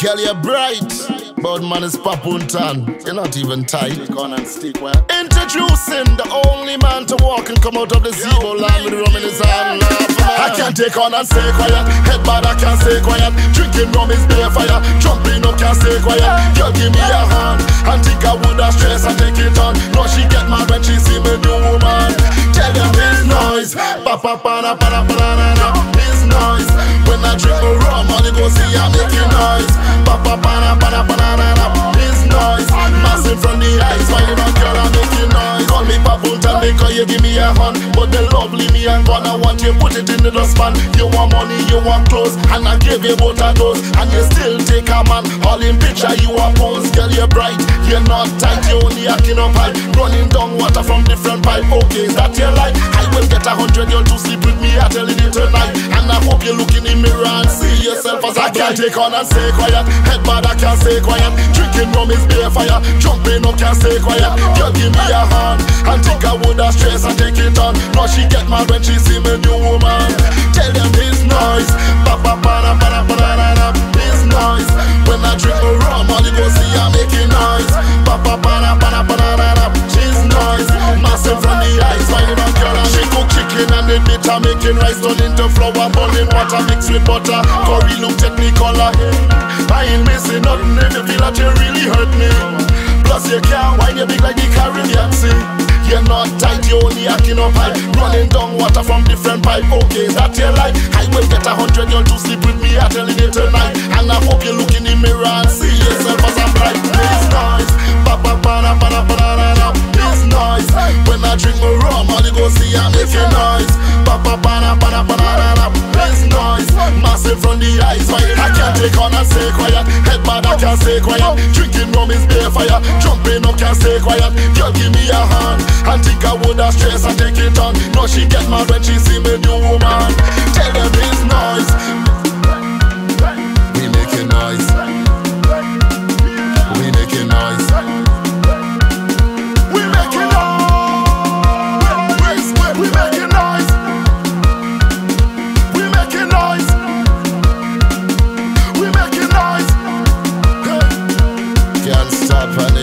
Girl, you're bright. But man is papuntan. You're not even tight. on and stick well. Introducing the only man to walk and come out of the zero land with rum in his hand. I can't take on and stay quiet. Head bad, I can't stay quiet. Drinking rum is bare fire. Jumping up, can't stay quiet. Girl, give me a hand. I think I would have stress and take it on. No, she get mad when she see me do woman. Tell them it's noise. Pa pa pa na pa na pa na na noise. When I drink the rum, all you go see I'm making noise. Pa pa pa na pa na na. It's noise. Massive from the eyes, why you not girl I'm making noise. Call me Papunta because you give me a hand, but the lovely me and God I want you put it in the dustpan. You want money, you want clothes, and I give you both of those, and you still take a man. All in picture you are pose, girl you're bright, you're not tight, you only acting up high, running down water from different pipe. Okay, is that your life? I will get a hundred girl to sleep with me. I tell you tonight, I hope you look in the mirror and see yourself as I can't take on and stay quiet. Head bad, I can't stay quiet. Drinking rum is bare fire. Jumping up, can't stay quiet. Girl, give me a hand. And think I would have stress and take it on. Now she get mad when she see me new woman. Tell them it's noise. Ba the making rice turned into flour, boiling water mixed with butter. Curry look technicolor. I ain't missing nothing if you feel that you really hurt me. Plus you can't wine you big like the Caribbean Sea. You're not tight, you only acting up high. Running down water from different pipe. Okay, is that your life? I will get a hundred girl to sleep with me. I telling you tonight, and I hope you look in the mirror and see yourself as I'm bright. It's noise, ba ba ba ba I can't on and stay quiet. Head bad, I can't stay quiet. Drinking rum is bare fire. Jumping up, can't stay quiet. Girl, give me a hand. And think I would have stress and take it on. No, she get mad when she see me woman. God for